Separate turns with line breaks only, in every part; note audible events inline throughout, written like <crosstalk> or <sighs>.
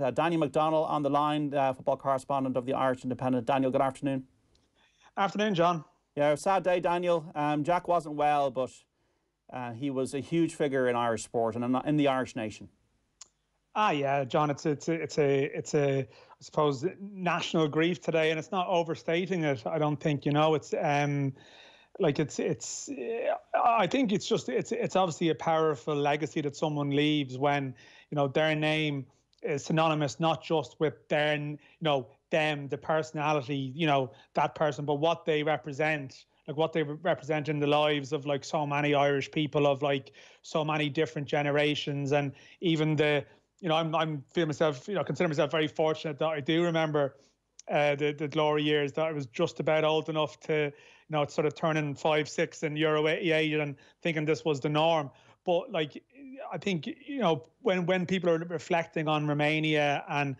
Uh, Daniel McDonnell on the line, uh, football correspondent of the Irish Independent. Daniel, good afternoon.
Afternoon, John.
Yeah, sad day, Daniel. Um, Jack wasn't well, but uh, he was a huge figure in Irish sport and in the Irish nation.
Ah, yeah, John. It's it's a, it's a it's a I suppose national grief today, and it's not overstating it. I don't think you know. It's um, like it's it's. I think it's just it's it's obviously a powerful legacy that someone leaves when you know their name is synonymous not just with their you know them the personality you know that person but what they represent like what they represent in the lives of like so many irish people of like so many different generations and even the you know i'm i'm feel myself you know consider myself very fortunate that i do remember uh, the the glory years that I was just about old enough to, you know, sort of turning five, six in Euro 88 and thinking this was the norm. But like, I think you know when when people are reflecting on Romania and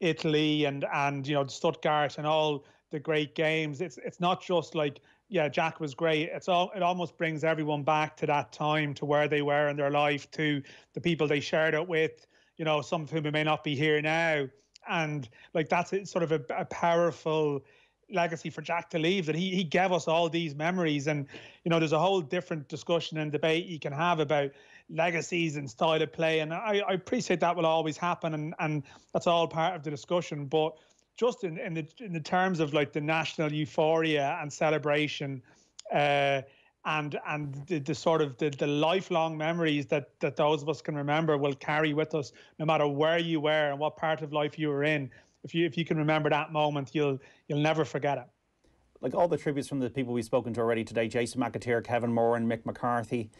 Italy and and you know Stuttgart and all the great games, it's it's not just like yeah Jack was great. It's all it almost brings everyone back to that time to where they were in their life to the people they shared it with. You know, some of whom may not be here now, and like that's sort of a, a powerful legacy for Jack to leave that he he gave us all these memories. And you know there's a whole different discussion and debate you can have about legacies and style of play. And I, I appreciate that will always happen and and that's all part of the discussion. But just in, in the in the terms of like the national euphoria and celebration uh, and and the, the sort of the, the lifelong memories that that those of us can remember will carry with us no matter where you were and what part of life you were in if you if you can remember that moment, you'll you'll never forget it.
Like all the tributes from the people we've spoken to already today, Jason McAteer, Kevin Moran, and Mick McCarthy,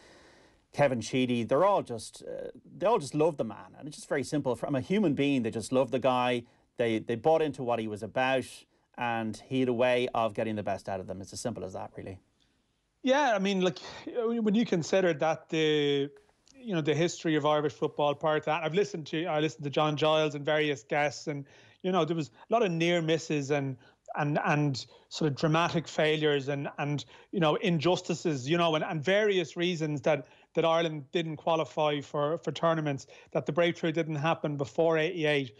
Kevin Sheedy, they're all just uh, they all just love the man, and it's just very simple. From a human being, they just love the guy. They they bought into what he was about, and he had a way of getting the best out of them. It's as simple as that, really.
Yeah, I mean, like when you consider that the you know the history of Irish football part that I've listened to I listened to John Giles and various guests and you know, there was a lot of near misses and and and sort of dramatic failures and and you know injustices, you know, and, and various reasons that that Ireland didn't qualify for for tournaments, that the breakthrough didn't happen before '88.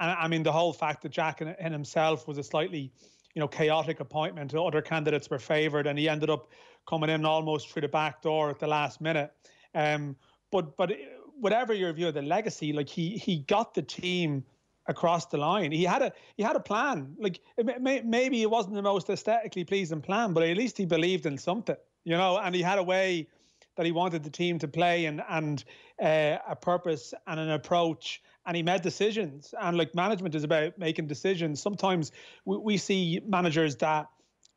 And I mean, the whole fact that Jack in, in himself was a slightly you know chaotic appointment. Other candidates were favoured, and he ended up coming in almost through the back door at the last minute. Um, but but whatever your view of the legacy, like he he got the team across the line. He had a he had a plan. Like it may, maybe it wasn't the most aesthetically pleasing plan, but at least he believed in something, you know. And he had a way that he wanted the team to play and and uh, a purpose and an approach. And he made decisions. And like management is about making decisions. Sometimes we, we see managers that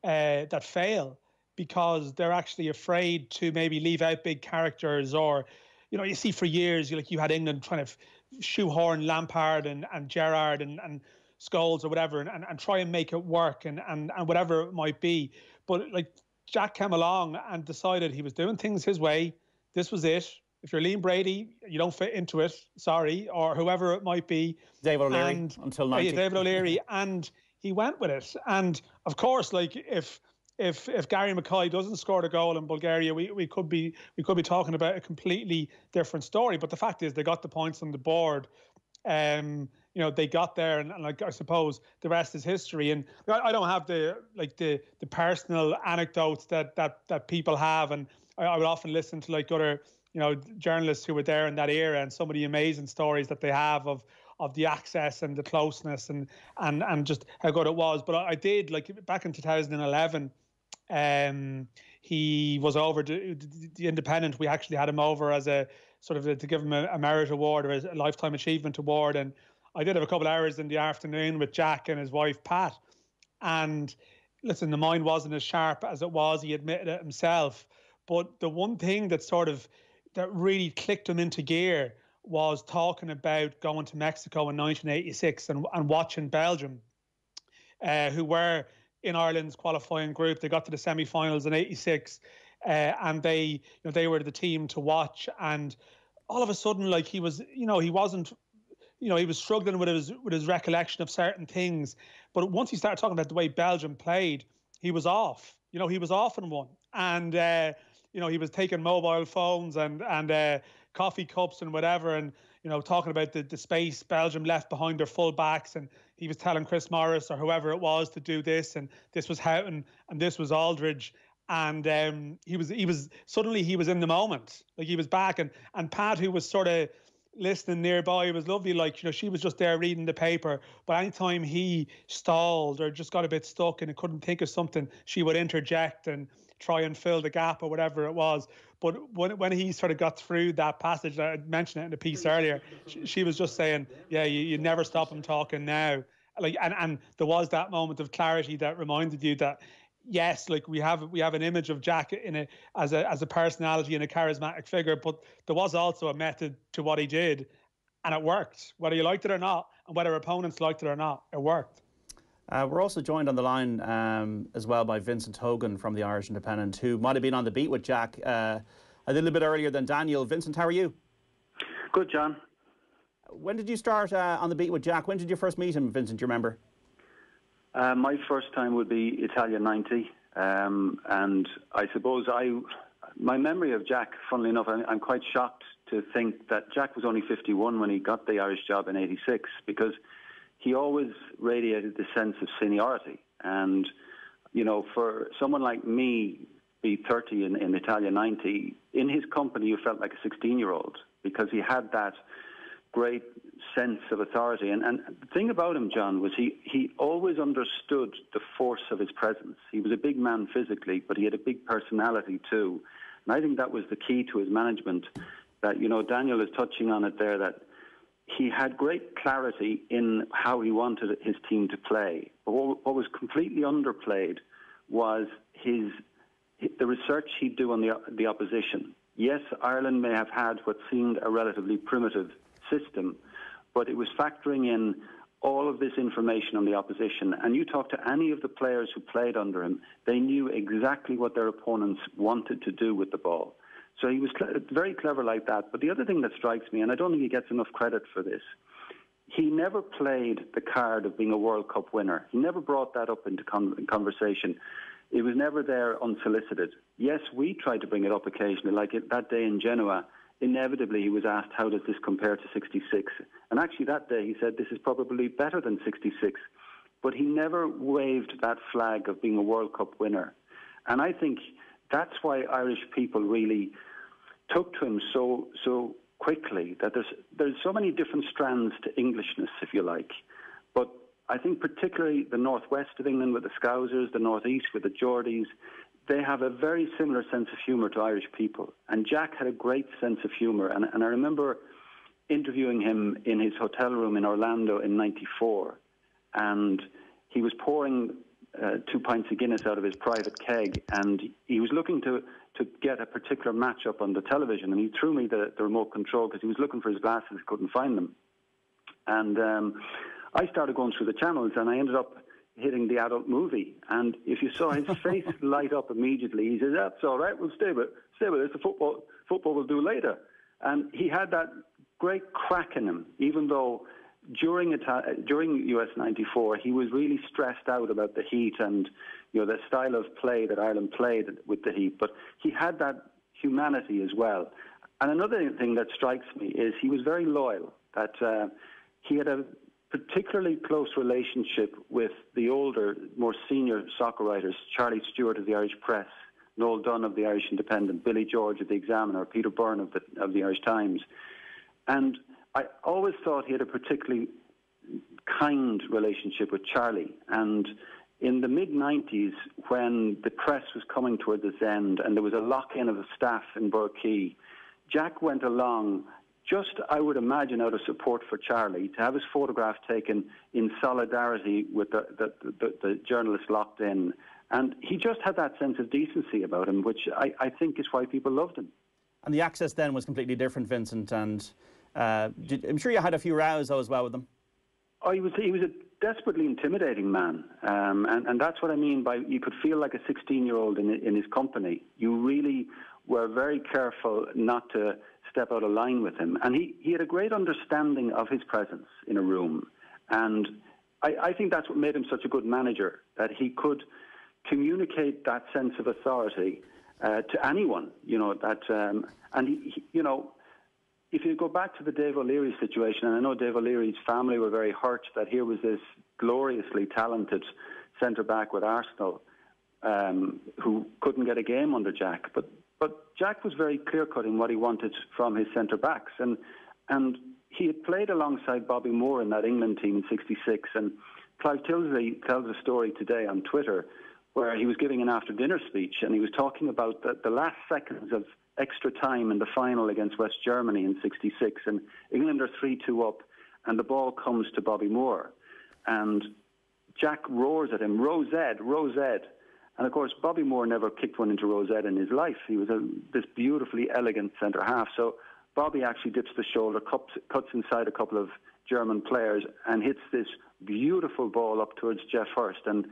uh, that fail because they're actually afraid to maybe leave out big characters or you know, you see for years, you like you had England trying to shoehorn Lampard and, and Gerrard and, and Scholes or whatever and, and, and try and make it work and, and, and whatever it might be. But like Jack came along and decided he was doing things his way. This was it. If you're Liam Brady, you don't fit into it. Sorry, or whoever it might be.
David O'Leary and, until 90.
Yeah, David O'Leary, and he went with it. And of course, like if if if Gary Mackay doesn't score the goal in Bulgaria, we, we could be we could be talking about a completely different story. But the fact is, they got the points on the board. Um, you know, they got there, and, and like I suppose the rest is history. And I, I, don't have the like the the personal anecdotes that that that people have, and I, I would often listen to like other you know journalists who were there in that era, and some of the amazing stories that they have of of the access and the closeness and and and just how good it was. But I, I did like back in 2011 um, he was over to the Independent. We actually had him over as a sort of a, to give him a, a, merit award or a lifetime achievement award. And I did have a couple hours in the afternoon with Jack and his wife Pat. And listen, the mind wasn't as sharp as it was. He admitted it himself. But the one thing that sort of that really clicked him into gear was talking about going to Mexico in 1986 and, and watching Belgium, uh, who were in Ireland's qualifying group. They got to the semi-finals in '86, uh, and they, you know, they were the team to watch. And all of a sudden, like he was, you know, he wasn't, you know, he was struggling with his with his recollection of certain things. But once he started talking about the way Belgium played, he was off. You know, he was off in one, and uh, you know, he was taking mobile phones and and uh, coffee cups and whatever, and you know, talking about the, the space Belgium left behind their full backs, and he was telling Chris Morris or whoever it was to do this, and this was Houghton, and this was Aldridge, and um, he was he was suddenly he was in the moment, like he was back, and and Pat, who was sort of listening nearby. Was lovely. Like, you know, she was just there reading the paper. But anytime he stalled or just got a bit stuck and couldn't think of something, she would interject and try and fill the gap or whatever it was. But when, when he sort of got through that passage, I mentioned it in the piece earlier, she, she was just saying, yeah, you, you never stop him talking now. Like, and, and there was that moment of clarity that reminded you that yes, like we have we have an image of Jack in a as a as a personality and a charismatic figure, but there was also a method to what he did, and it worked, whether you liked it or not, and whether opponents liked it or not, it worked.
Uh, we're also joined on the line um, as well by Vincent Hogan from the Irish Independent, who might have been on the beat with Jack uh, a little bit earlier than Daniel. Vincent, how are you?
Good, John.
When did you start uh, on the beat with Jack? When did you first meet him, Vincent? Do you remember?
Uh, my first time would be Italia 90. Um, and I suppose I, my memory of Jack, funnily enough, I'm, I'm, quite shocked to think that Jack was only 51 when he got the Irish job in 86 because he always radiated the sense of seniority. And, you know, for someone like me, be 30 in, in Italia 90, in his company you felt like a 16 year old because he had that great sense of authority. And, and the thing about him, John, was he, he always understood the force of his presence. He was a big man physically, but he had a big personality too. And I think that was the key to his management. That, you know, Daniel is touching on it there, that he had great clarity in how he wanted his team to play. But what, what was completely underplayed was his, the research he'd do on the, the opposition. Yes, Ireland may have had what seemed a relatively primitive system, but it was factoring in all of this information on the opposition. And you talk to any of the players who played under him, they knew exactly what their opponents wanted to do with the ball. So he was cl- very clever like that. But the other thing that strikes me, and I don't think he gets enough credit for this, he never played the card of being a World Cup winner. He never brought that up into con- conversation. It was never there unsolicited. Yes, we tried to bring it up occasionally, like it, that day in Genoa inevitably he was asked, how does this compare to 66? And actually that day he said, this is probably better than 66. But he never waved that flag of being a World Cup winner. And I think that's why Irish people really took to him so, so quickly, that there's, there's so many different strands to Englishness, if you like. But I think particularly the northwest of England with the Scousers, the northeast with the Geordies, they have a very similar sense of humour to Irish people. And Jack had a great sense of humour. And, and I remember interviewing him in his hotel room in Orlando in 94. And he was pouring uh, two pints of Guinness out of his private keg. And he was looking to, to get a particular matchup on the television. And he threw me the, the remote control because he was looking for his glasses, couldn't find them. And um, I started going through the channels and I ended up hitting the adult movie. And if you saw his <laughs> face light up immediately, he says, "That's all right. We'll stay with stay with it. The football football will do later." And he had that great crack in him, even though during during US '94 he was really stressed out about the heat and you know the style of play that Ireland played with the heat. But he had that humanity as well. And another thing that strikes me is he was very loyal. That uh, he had a particularly close relationship with the older, more senior soccer writers, Charlie Stewart of the Irish Press, Noel Dunn of the Irish Independent, Billy George of the Examiner, Peter Byrne of the, of the Irish Times. And I always thought he had a particularly kind relationship with Charlie. And in the mid 90s, when the press was coming towards its end and there was a lock in of the staff in Burgh Quay, Jack went along just, I would imagine, out of support for Charlie, to have his photograph taken in solidarity with the, the, the, the journalist locked in. And he just had that sense of decency about him, which I, I think is why people loved him.
And the access then was completely different, Vincent. And uh, did, I'm sure you had a few rows though as well with him.
Oh, he was he was a desperately intimidating man, um, and and that's what I mean by you could feel like a 16 year old in in his company. You really were very careful not to step out of line with him. And he, he had a great understanding of his presence in a room. And I, I think that's what made him such a good manager, that he could communicate that sense of authority uh, to anyone, you know, that, um, and he, he, you know, if you go back to the Dave O'Leary situation, and I know Dave O'Leary's family were very hurt that here was this gloriously talented centre back with Arsenal um, who couldn't get a game under Jack. But but Jack was very clear cut in what he wanted from his centre backs, and and he had played alongside Bobby Moore in that England team in '66. And Clive Tyldesley tells a story today on Twitter where he was giving an after dinner speech and he was talking about the, the last seconds of extra time in the final against West Germany in 66 and England are 3-2 up and the ball comes to Bobby Moore and Jack roars at him, Row Z, Rosette. And of course, Bobby Moore never kicked one into Row Z in his life. He was a, this beautifully elegant centre half. So Bobby actually dips the shoulder, cuts, cuts inside a couple of German players, and hits this beautiful ball up towards Geoff Hurst. And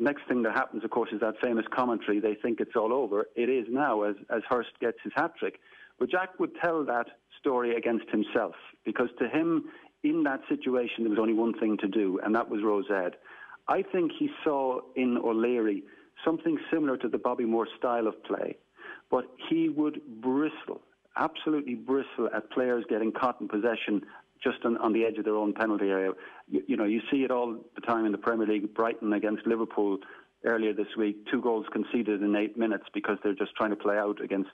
next thing that happens, of course, is that famous commentary. They think it's all over. It is now, as, as Hurst gets his hat trick. But Jack would tell that story against himself because to him, in that situation, there was only one thing to do, and that was Row Z. I think he saw in O'Leary something similar to the Bobby Moore style of play, but he would bristle, absolutely bristle at players getting caught in possession just on, on the edge of their own penalty area. You, you know, you see it all the time in the Premier League. Brighton against Liverpool earlier this week, two goals conceded in eight minutes because they're just trying to play out against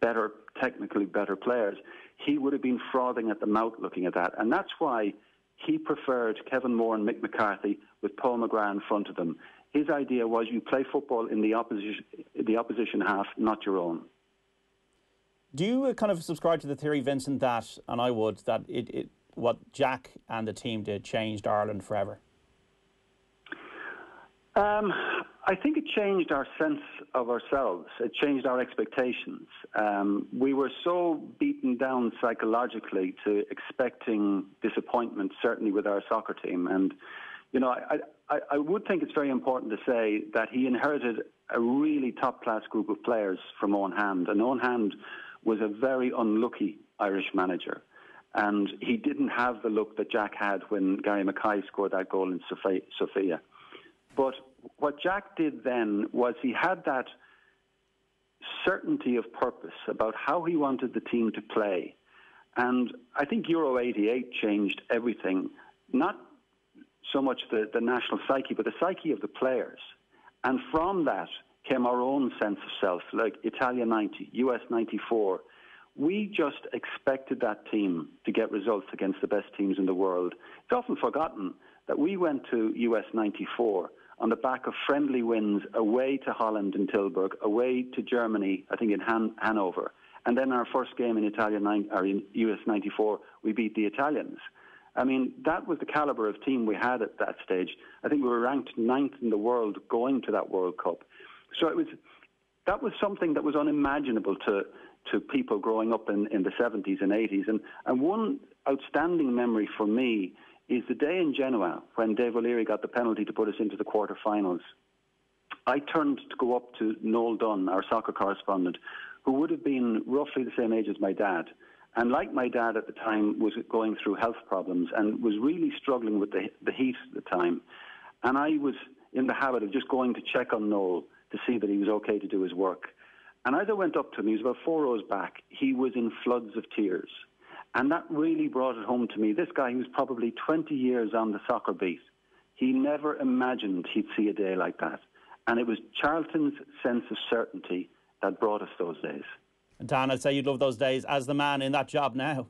better, technically better players. He would have been frothing at the mouth looking at that. And that's why he preferred Kevin Moran and Mick McCarthy with Paul McGrath in front of them. His idea was you play football in the opposition, the opposition half, not your own.
Do you uh, kind of subscribe to the theory, Vincent, that, and I would, that it, it what Jack and the team did changed Ireland forever?
Um, I think it changed our sense of ourselves. It changed our expectations. Um, we were so beaten down psychologically to expecting disappointment, certainly with our soccer team. And, you know, I, I, I would think it's very important to say that he inherited a really top class group of players from Eoin Hand. And Eoin Hand was a very unlucky Irish manager. And he didn't have the look that Jack had when Gary Mackay scored that goal in Sofia. But what Jack did then was he had that certainty of purpose about how he wanted the team to play. And I think Euro 88 changed everything, not so much the, the national psyche, but the psyche of the players. And from that came our own sense of self, like Italia 90, US 94, we just expected that team to get results against the best teams in the world. It's often forgotten that we went to US 94 on the back of friendly wins away to Holland in Tilburg, away to Germany, I think in Han- Hanover. And then our first game in Italian nine, or in US 94, we beat the Italians. I mean, that was the caliber of team we had at that stage. I think we were ranked ninth in the world going to that World Cup. So it was that was something that was unimaginable to to people growing up in, in the 70s and 80s. And, and one outstanding memory for me is the day in Genoa when Dave O'Leary got the penalty to put us into the quarterfinals. I turned to go up to Noel Dunn, our soccer correspondent, who would have been roughly the same age as my dad. And like my dad at the time, was going through health problems and was really struggling with the, the heat at the time. And I was in the habit of just going to check on Noel to see that he was okay to do his work. And as I went up to him, he was about four rows back, he was in floods of tears. And that really brought it home to me. This guy, who was probably 20 years on the soccer beat, he never imagined he'd see a day like that. And it was Charlton's sense of certainty that brought us those days.
And Dan, I'd say you'd love those days as the man in that job now.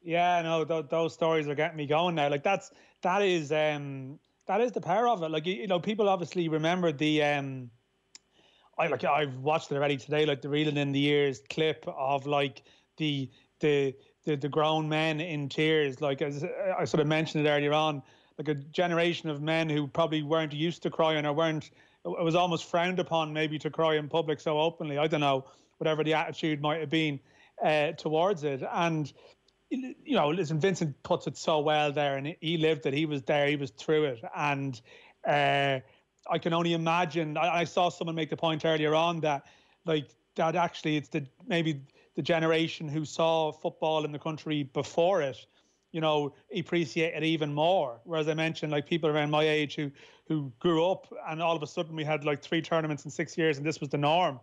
Yeah, no, th- those stories are getting me going now. Like that's that is um that is the power of it. Like you, you know, people obviously remember the um I like I've watched it already today, like the Reeling in the Years clip of like the the the, the grown men in tears. Like as I sort of mentioned it earlier on, like a generation of men who probably weren't used to crying or weren't. It was almost frowned upon maybe to cry in public so openly. I don't know whatever the attitude might have been uh, towards it. And you know, listen, Vincent puts it so well there, and he lived it. He was there. He was through it, and. Uh, I can only imagine. I, I, saw someone make the point earlier on that, like, that actually it's the maybe the generation who saw football in the country before it, you know, appreciate it even more. Whereas I mentioned, like, people around my age who who grew up and all of a sudden we had like three tournaments in six years and this was the norm.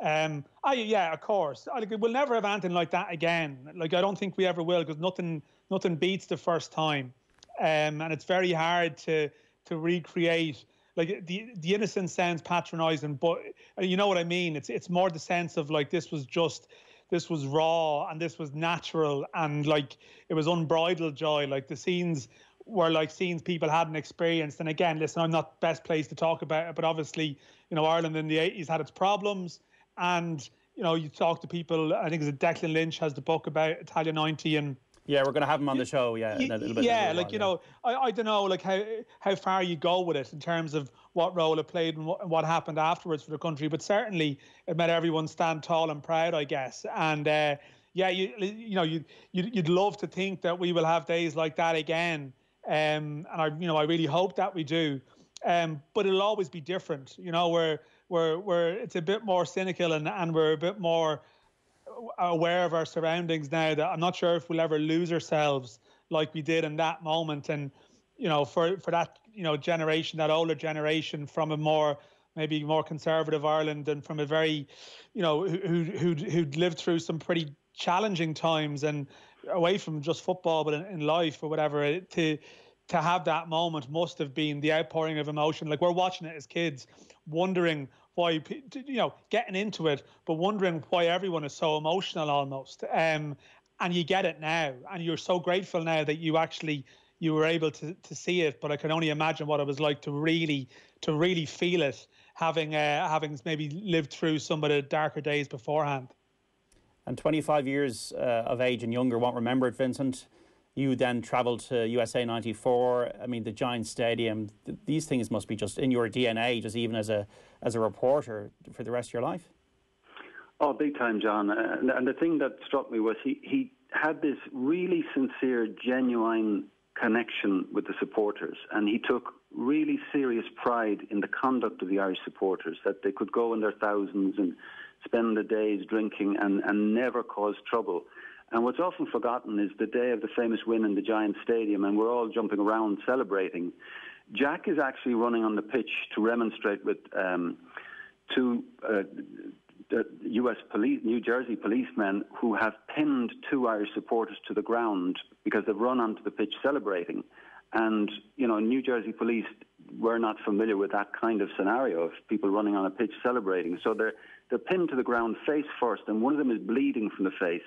Um, oh yeah, of course. Like, we'll never have anything like that again. Like I don't think we ever will because nothing nothing beats the first time, um, and it's very hard to to recreate. Like the the innocence sounds patronising, but uh, you know what I mean. It's it's more the sense of like this was just this was raw and this was natural and like it was unbridled joy. Like the scenes were like scenes people hadn't experienced. And again, listen, I'm not best placed to talk about it, but obviously, you know, Ireland in the 80s had its problems. And, you know, you talk to people, I think it's Declan Lynch has the book about Italia 90 and
yeah, we're going to have him on the show. Yeah,
yeah, like you know, I, I don't know, like how how far you go with it in terms of what role it played and what, what happened afterwards for the country. But certainly, it made everyone stand tall and proud, I guess. And uh, yeah, you you know, you you'd, you'd love to think that we will have days like that again. Um, and I you know I really hope that we do. Um, but it'll always be different. You know, where where where it's a bit more cynical and and we're a bit more aware of our surroundings now that I'm not sure if we'll ever lose ourselves like we did in that moment. And, you know, for, for that, you know, generation, that older generation from a more, maybe more conservative Ireland and from a very, you know, who, who, who'd lived through some pretty challenging times and away from just football, but in, in life or whatever, to, to have that moment must have been the outpouring of emotion. Like we're watching it as kids, wondering why you know getting into it, but wondering why everyone is so emotional almost. Um, and you get it now, and you're so grateful now that you actually you were able to to see it. But I can only imagine what it was like to really to really feel it, having uh, having maybe lived through some of the darker days beforehand.
And 25 years uh, of age and younger won't remember it, Vincent. You then travelled to USA 94. I mean, the giant stadium. Th- these things must be just in your DNA, just even as a as a reporter for the rest of your life.
Oh, big time, John. Uh, and, and the thing that struck me was he, he had this really sincere, genuine connection with the supporters, and he took really serious pride in the conduct of the Irish supporters, that they could go in their thousands and spend the days drinking and, and never cause trouble. And what's often forgotten is the day of the famous win in the Giant Stadium, and we're all jumping around celebrating. Jack is actually running on the pitch to remonstrate with um, two uh, U.S. police, New Jersey policemen who have pinned two Irish supporters to the ground because they've run onto the pitch celebrating. And you know, New Jersey police were not familiar with that kind of scenario of people running on a pitch celebrating. So they're they're pinned to the ground face first, and one of them is bleeding from the face.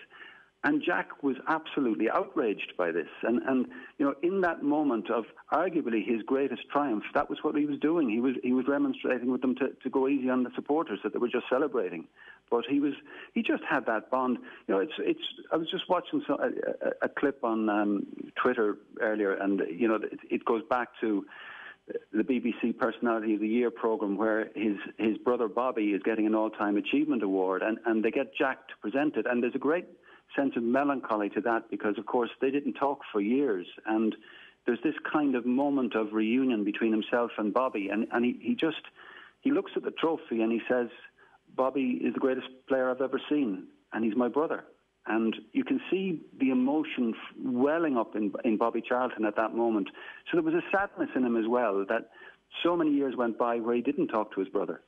And Jack was absolutely outraged by this. And, and, you know, in that moment of arguably his greatest triumph, that was what he was doing. He was, he was remonstrating with them to, to go easy on the supporters, that they were just celebrating. But he was, he just had that bond. You know, it's, it's, I was just watching some, a, a, clip on um, Twitter earlier, and, you know, it, it goes back to the BBC Personality of the Year program, where his his brother Bobby is getting an all-time achievement award, and and they get Jack to present it, and there's a great sense of melancholy to that because, of course, they didn't talk for years. And there's this kind of moment of reunion between himself and Bobby. And, and he, he just, he looks at the trophy and he says, Bobby is the greatest player I've ever seen, and he's my brother. And you can see the emotion welling up in, in Bobby Charlton at that moment. So there was a sadness in him as well that so many years went by where he didn't talk to his brother.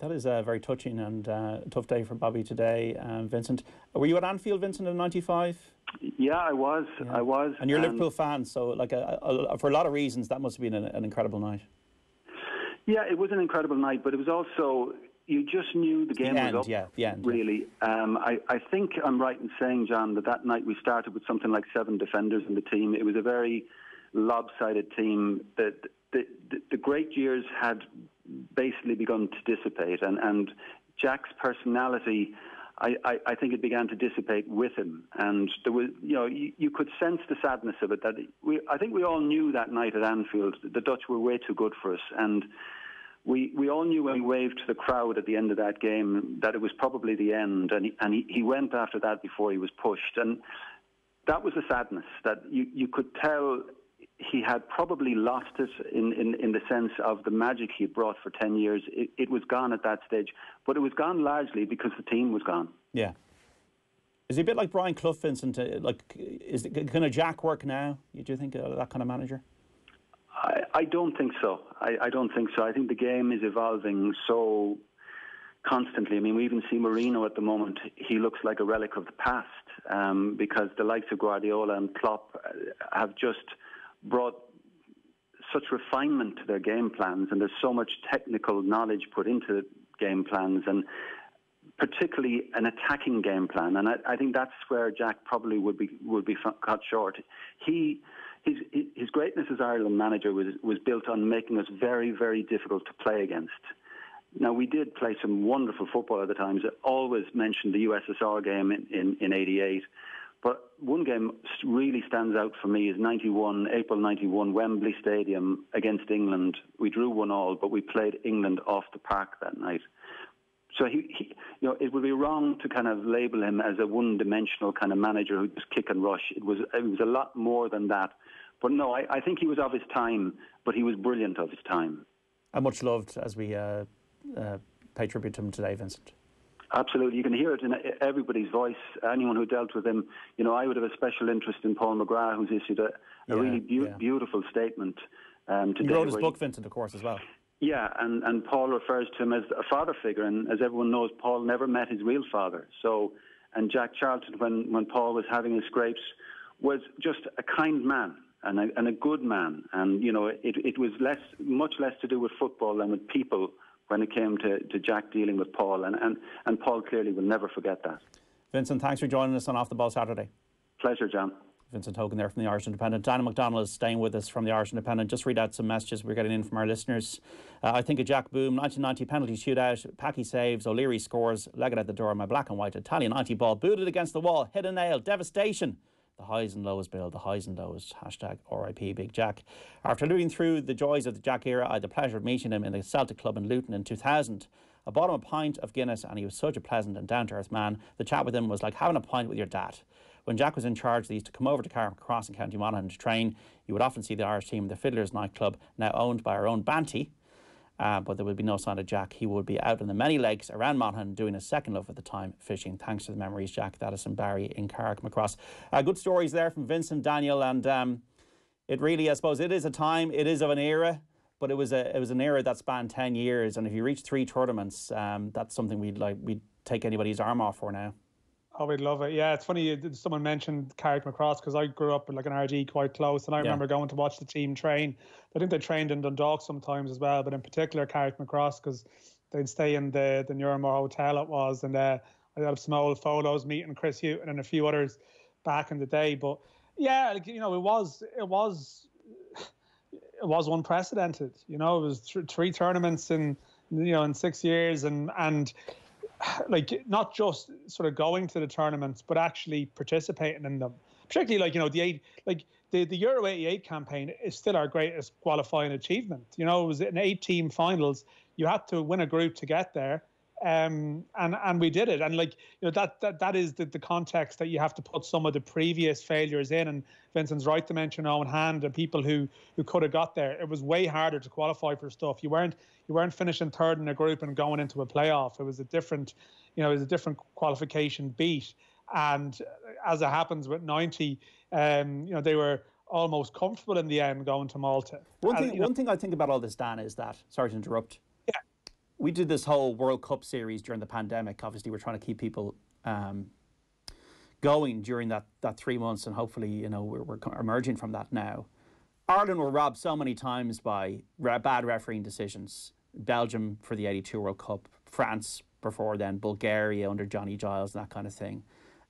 That is a very touching and uh, tough day for Bobby today, um, Vincent. Were you at Anfield, Vincent, in '95?
Yeah, I was. Yeah. I was.
And you're a Liverpool fan, so like a, a, for a lot of reasons, that must have been an, an, incredible night.
Yeah, it was an incredible night, but it was also you just knew the game
the end,
was up.
Yeah, the end.
Really,
yeah.
um, I, I think I'm right in saying, John, that that night we started with something like seven defenders in the team. It was a very lopsided team. That the, the, the great years had basically begun to dissipate, and, and Jack's personality. I, I, I, think it began to dissipate with him, and there was, you know, you, you, could sense the sadness of it. That we, I think we all knew that night at Anfield, the Dutch were way too good for us, and we, we all knew when he waved to the crowd at the end of that game that it was probably the end, and he, and he, he went after that before he was pushed, and that was the sadness that you, you could tell he had probably lost it in, in, in the sense of the magic he had brought for 10 years. It, it was gone at that stage, but it was gone largely because the team was gone.
Yeah. Is he a bit like Brian Clough, Vincent? Uh, like, is it, can a Jack work now? Do you think uh, that kind of manager?
I, I don't think so. I, I don't think so. I think the game is evolving so constantly. I mean, we even see Mourinho at the moment. He looks like a relic of the past um, because the likes of Guardiola and Klopp uh, have just brought such refinement to their game plans, and there's so much technical knowledge put into game plans, and particularly an attacking game plan. And I, I think that's where Jack probably would be would be cut short. He. His, his greatness as Ireland manager was, was built on making us very, very difficult to play against. Now, we did play some wonderful football at the times. I always mentioned the USSR game in, in, in 88. One game really stands out for me is 91, April 91, Wembley Stadium against England. We drew one all, but we played England off the park that night. So he, he, you know, it would be wrong to kind of label him as a one-dimensional kind of manager who just kick and rush. It was, it was a lot more than that. But no, I, I think he was of his time, but he was brilliant of his time.
And much loved as we uh, uh, pay tribute to him today, Vincent.
Absolutely, you can hear it in everybody's voice. Anyone who dealt with him, you know, I would have a special interest in Paul McGrath, who's issued a, a yeah, really be- yeah. beautiful statement um, today.
He wrote his book, Vincent, of course, as well.
Yeah, and, and Paul refers to him as a father figure, and as everyone knows, Paul never met his real father. So, and Jack Charlton, when, when Paul was having his scrapes, was just a kind man and a, and a good man, and you know, it, it was less, much less to do with football than with people when it came to, to Jack dealing with Paul. And, and, and Paul clearly will never forget that.
Vincent, thanks for joining us on Off the Ball Saturday.
Pleasure, John.
Vincent Hogan there from the Irish Independent. Daniel McDonnell is staying with us from the Irish Independent. Just read out some messages we're getting in from our listeners. Uh, I think a Jack Boom, 1990 penalty shootout, Packy saves, O'Leary scores, Leggett at the door, my black and white Italian 90 ball, booted against the wall, hit a nail, devastation the highs and lows, Bill, the highs and lows. Hashtag RIP Big Jack. After living through the joys of the Jack era, I had the pleasure of meeting him in the Celtic Club in Luton in 2000. I bought him a pint of Guinness and he was such a pleasant and down to earth man. The chat with him was like having a pint with your dad. When Jack was in charge, they used to come over to Carrickmacross in County Monaghan to train. You would often see the Irish team the Fiddlers nightclub, now owned by our own Banty. Uh, but there would be no sign of Jack. He would be out on the many lakes around Monaghan doing his second love at the time, fishing. Thanks to the memories, Jack. In Barry in Carrickmacross. Uh, good stories there from Vincent, Daniel, and um, it really, I suppose, it is a time, it is of an era, but it was a it was an era that spanned ten years. And if you reach three tournaments, um, that's something we'd like we'd take anybody's arm off for now.
Oh, we'd love it. Yeah, it's funny. Someone mentioned Carrickmacross because I grew up like an RG quite close, and I yeah. remember going to watch the team train. I think they trained in Dundalk sometimes as well, but in particular Carrickmacross because they'd stay in the the Nuremore Hotel it was, and uh, I have some old photos meeting Chris Hughton and a few others back in the day. But yeah, like, you know, it was it was it was unprecedented. You know, it was th- three tournaments in you know in six years, and and <sighs> like not just sort of going to the tournaments, but actually participating in them. Particularly like you know the eight like the the Euro '88 campaign is still our greatest qualifying achievement. You know, it was an eight-team finals. You had to win a group to get there, um, and and we did it. And like you know that that that is the, the context that you have to put some of the previous failures in. And Vincent's right to mention Eoin Hand and people who who could have got there. It was way harder to qualify for stuff. You weren't you weren't finishing third in a group and going into a playoff. It was a different, you know, it was a different qualification beat. And as it happens with 90, um, you know, they were almost comfortable in the end going to Malta.
One thing, one thing I think about all this, Dan, is that sorry to interrupt we did this whole World Cup series during the pandemic. Obviously, we're trying to keep people um, going during that, that three months, and hopefully, you know, we're, we're emerging from that now. Ireland were robbed so many times by re- bad refereeing decisions. Belgium for the 82 World Cup, France before then, Bulgaria under Johnny Giles, and that kind of thing.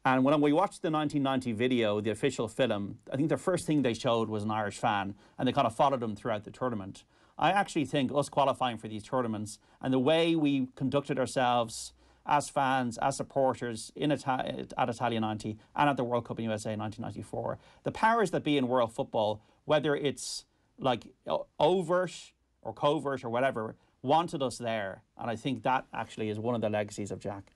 And when we watched the 1990 video, the official film, I think the first thing they showed was an Irish fan, and they kind of followed him throughout the tournament. I actually think us qualifying for these tournaments and the way we conducted ourselves as fans, as supporters in Ita- at Italia 90 and at the World Cup in USA in 1994, the powers that be in world football, whether it's like overt or covert or whatever, wanted us there. And I think that actually is one of the legacies of Jack.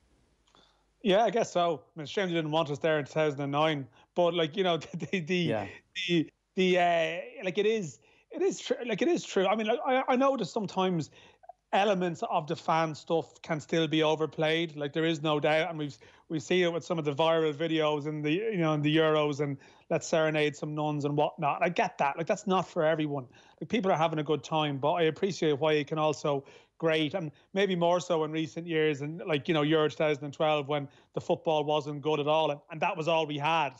Yeah, I guess so. I mean, it's shame they didn't want us there in 2009. But like, you know, <laughs> the, the, yeah. the, the, uh, like it is, it is true. Like it is true. I mean, I, I know that sometimes elements of the fan stuff can still be overplayed. Like there is no doubt, and we've we see it with some of the viral videos in the you know in the Euros and let's serenade some nuns and whatnot. I get that. Like that's not for everyone. Like people are having a good time, but I appreciate why it can also great and maybe more so in recent years and like you know Euro 2012 when the football wasn't good at all and, and that was all we had.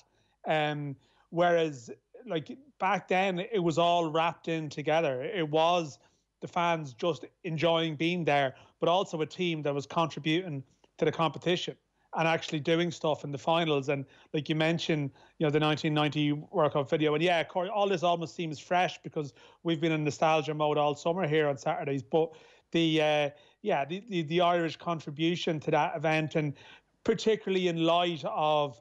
Um, whereas like back then it was all wrapped in together. It was the fans just enjoying being there, but also a team that was contributing to the competition and actually doing stuff in the finals. And like you mentioned, you know, the 1990 World Cup video. And yeah, Corey, all this almost seems fresh because we've been in nostalgia mode all summer here on Saturdays. But the uh, yeah, the, the, the Irish contribution to that event, and particularly in light of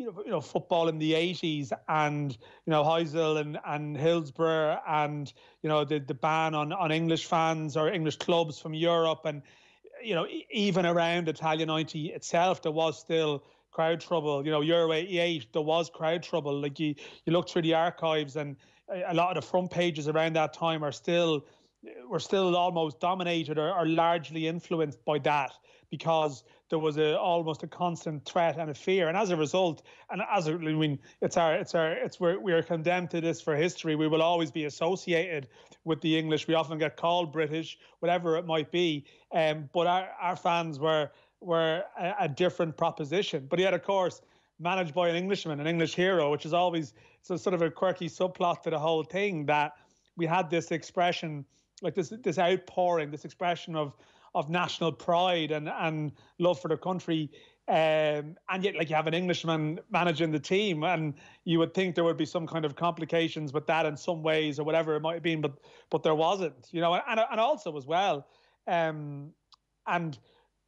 you know, you know, football in the 80s and, you know, Heysel and, and Hillsborough and, you know, the, the ban on, on English fans or English clubs from Europe. And, you know, even around Italian 90 itself, there was still crowd trouble. You know, Euro 88, there was crowd trouble. Like you, you look through the archives and a lot of the front pages around that time are still, were still almost dominated or, or largely influenced by that because there was a almost a constant threat and a fear, and as a result, and as a, I mean, it's our it's our it's we're we are condemned to this for history. We will always be associated with the English. We often get called British, whatever it might be. Um, but our our fans were were a, a different proposition. But yet, of course, managed by an Englishman, an English hero, which is always so sort of a quirky subplot to the whole thing that we had this expression like this this outpouring, this expression of of national pride and and love for the country. Um, and yet, like you have an Englishman managing the team, and you would think there would be some kind of complications with that in some ways or whatever it might have been, but but there wasn't, you know. And and also as well, um, and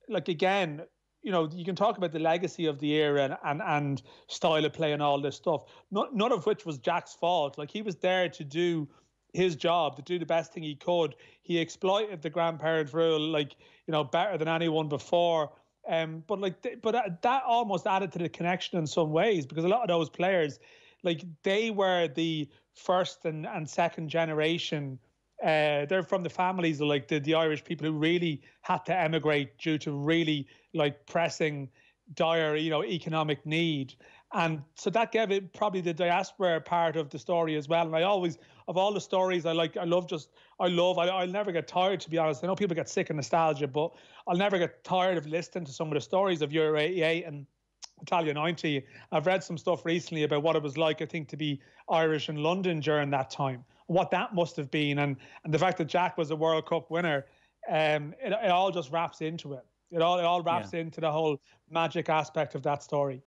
like again, you know, you can talk about the legacy of the era and and, and style of play and all this stuff. Not, none of which was Jack's fault. Like he was there to do his job to do the best thing he could. He exploited the grandparent rule like you know better than anyone before. Um, but like, but that almost added to the connection in some ways because a lot of those players, like they were the first and, and second generation. Uh, they're from the families of like the, the Irish people who really had to emigrate due to really like pressing dire, you know, economic need. And so that gave it probably the diaspora part of the story as well. And I always, of all the stories, I like, I love just, I love, I, I'll never get tired, to be honest. I know people get sick of nostalgia, but I'll never get tired of listening to some of the stories of Euro 88 and Italia 90. I've read some stuff recently about what it was like, I think, to be Irish in London during that time, what that must have been. And, and the fact that Jack was a World Cup winner, um, it, it all just wraps into it. It all, it all wraps yeah. into the whole magic aspect of that story.